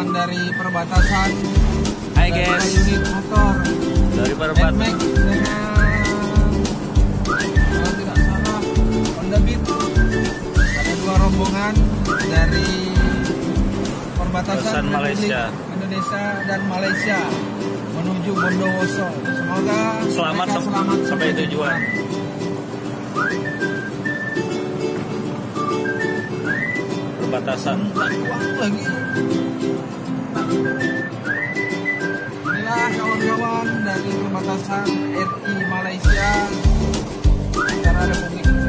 teman-teman dari perbatasan Hai guys, unit motor dari Perbat. Nmax dengan kalau tidak salah Honda Beat ada dua rombongan dari perbatasan Perbatasan Malaysia. Indonesia dan Malaysia menuju Bondowoso semoga Selamat selamat sampai tujuan. Perbatasan. lagi inilah kawan-kawan dari perbatasan RI Malaysia antara Republik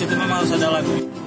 itu memang harus ada lagu.